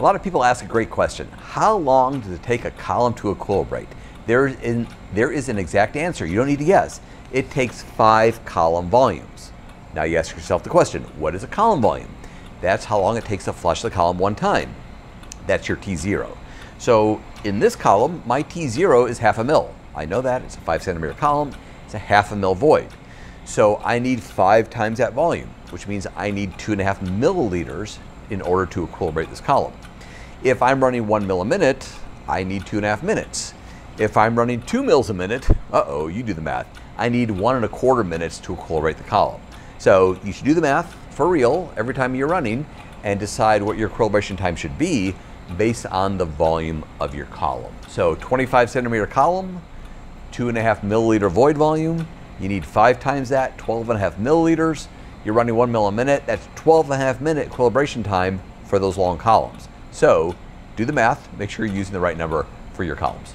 A lot of people ask a great question. How long does it take a column to equilibrate? There is, there is an exact answer. You don't need to guess. It takes five column volumes. Now you ask yourself the question, what is a column volume? That's how long it takes to flush the column one time. That's your T0. So in this column, my T0 is half a mil. I know that, it's a five centimeter column, it's a half a mil void. So I need five times that volume, which means I need two and a half milliliters in order to equilibrate this column. If I'm running one mil a minute, I need two and a half minutes. If I'm running two mils a minute, uh-oh, you do the math. I need one and a quarter minutes to equilibrate the column. So you should do the math for real every time you're running and decide what your equilibration time should be based on the volume of your column. So 25 centimeter column, two and a half milliliter void volume. You need five times that, 12 and a half milliliters. You're running one mil a minute. That's 12 and a half minute equilibration time for those long columns. So do the math, make sure you're using the right number for your columns.